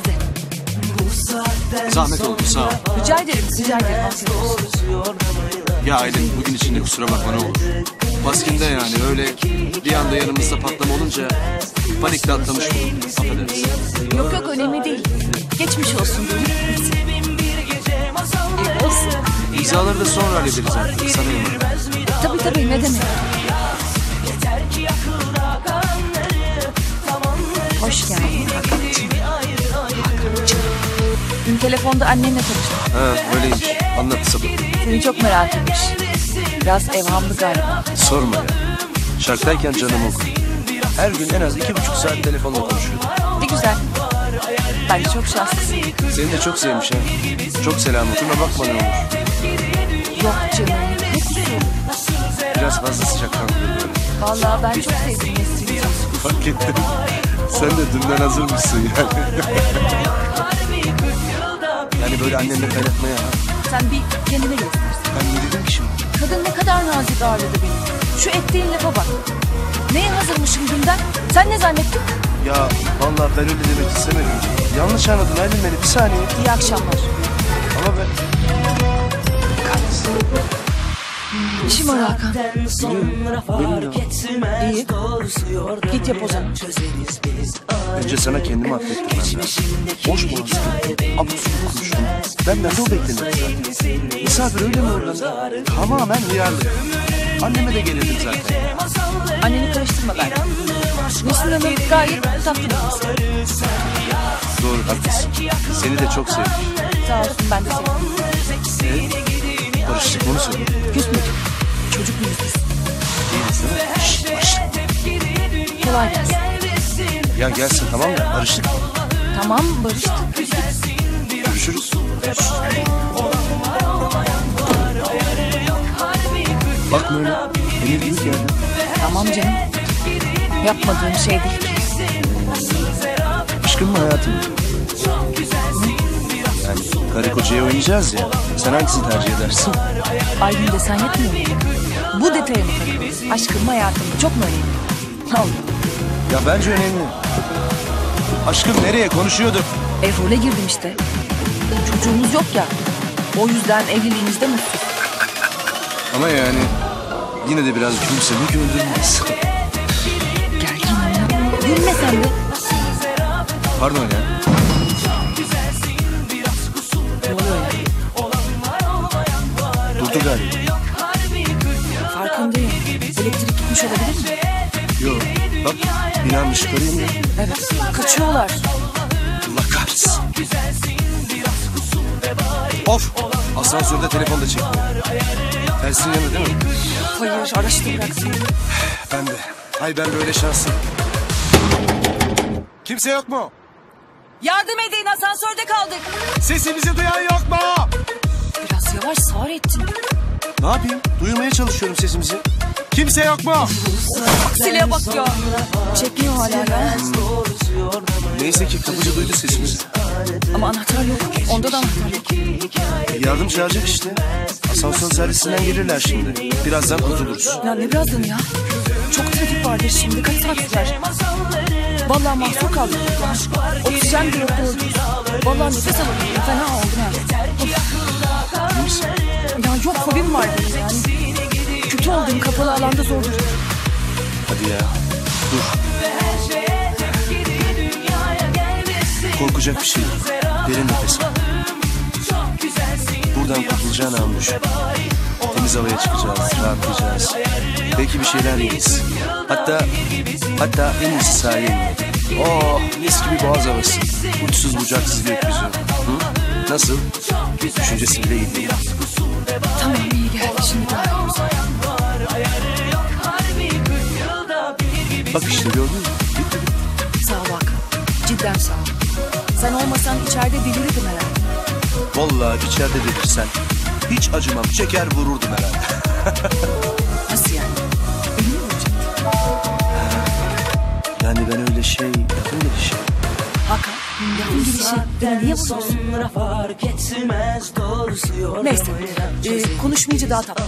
taze. Zahmet oldu sağ ol. Rica ederim, rica ederim. Afiyet olsun. Ya Aylin bugün içinde kusura bakma ne olur. Baskinde yani öyle bir anda yanımızda patlama olunca panikle atlamış oldum. Affedersin. Yok yok önemli değil. Geçmiş olsun. İyi olsun. İmzaları da sonra hallederiz artık. Sana emanet. Tabii tabii ne demek. Hoş geldin. Dün telefonda annenle konuştum. Ha öyleymiş. Anlat sabır. Seni çok merak etmiş. Biraz evhamlı galiba. Sorma ya. Şarktayken canım okur. Her gün en az iki buçuk saat telefonla konuşuyorduk. Ne güzel. Bence çok şanslısın. Seni de çok sevmiş ha. Çok selam. Şuna bakma ne olur. Yok canım. Ne kusuru? Biraz fazla sıcakkanlı böyle. Vallahi ben çok sevdim Nesrin'i. Fark ettim. Sen de dünden hazırmışsın yani. yani böyle annenle kaynatmaya ha. Sen bir kendine göstersin. Ben ne dedim ki şimdi? Kadın ne kadar nazik ağırladı beni. Şu ettiğin lafa bak. Neye hazırmışım dünden? Sen ne zannettin? Ya vallahi ben öyle demek istemedim. Yanlış anladın Aylin beni. Bir saniye. İyi akşamlar. Ama ben... İşim var Hakan. Benim de. İyi. Git yap o zaman. Önce sana kendimi affettirmem lazım. Boş boğazlı. Abuk subuk konuştum. Benden de o beklenir zaten. Misafir öyle mi olur? Tamamen hıyarlık. Anneme de gelirdim zaten. Anneni karıştırma ben. Nesrin Hanım gayet tatlı bir kız. Doğru haklısın. Seni de çok sevdim. Sağ olsun ben de seviyorum. Barıştık bunu söyle. Küsmedik. Çocuk muyuz biz? Değiliz değil mi? Şşt, barıştık. Kolay gelsin. Ya gelsin tamam mı? Barıştık. Tamam barıştık. Görüşürüz. Bakma öyle. Emir büyük yani. Tamam canım. Yapmadığım şey değil. Aşkın mı hayatım? Karı kocaya oynayacağız ya. Sen hangisini tercih edersin? Aylin de sen yetmiyor mu? Bu detaya mı takılıyorsun? Aşkım hayatım? Çok mu önemli? Allah. Ya bence önemli. Aşkım nereye konuşuyorduk? E role girdim işte. Çocuğumuz yok ya. O yüzden evliliğimizde mutsuz. Ama yani yine de biraz gülsemek öldürmez. Gergin ya. Gülme sen de. Pardon ya. Galiba. Farkındayım. Elektrik gitmiş olabilir mi? Yok. Bak binanın ışıkları yanıyor. Evet. Kaçıyorlar. Allah kahretsin. Of! Asansörde telefon da çekmiyor. Tersin yanı değil mi? Hayır araçta bıraktım. Ben de. Ay ben böyle şanslıyım. Kimse yok mu? Yardım edin asansörde kaldık. Sesimizi duyan yok mu? Ne yapayım? Duyurmaya çalışıyorum sesimizi. Kimse yok mu? Aksiliğe bak ya. Hala ya. Neyse ki kapıcı duydu sesimizi. Ama anahtar yok. Onda da anahtar yok. Yardım çağıracak işte. Asansör servisinden gelirler şimdi. Birazdan kurtuluruz. Ya ne birazdan ya? Çok trafik vardır şimdi. Kaç saat sürer? Vallahi mahsur kaldım. Oksijen doğru. Vallahi nefes alamıyorum. Fena oldum kapalı alanda zor. Hadi ya. Dur. Korkacak bir şey yok. Derin nefes al. Buradan kurtulacağın an düşün. Temiz havaya çıkacağız, rahatlayacağız. Belki bir şeyler yeriz. Hatta, hatta en iyisi sahile. Oh, mis gibi boğaz havası. Uçsuz bucaksız gökyüzü. Hı? Nasıl? Düşüncesi bile iyi değil. Tamam iyi geldi şimdi daha. Bak işte gördün mü? Bitti bitti. Sağ ol Hakan. Cidden sağ ol. Sen olmasan içeride delirirdim herhalde. Vallahi içeride delirsen hiç acımam çeker vururdum herhalde. Nasıl yani? Ölüm mü? Yani ben öyle şey, öyle bir şey. Hakan, lafın gelişi beni niye vuruyorsun? Sonra fark etmez doğrusu Neyse, e, konuşmayınca daha tatlı.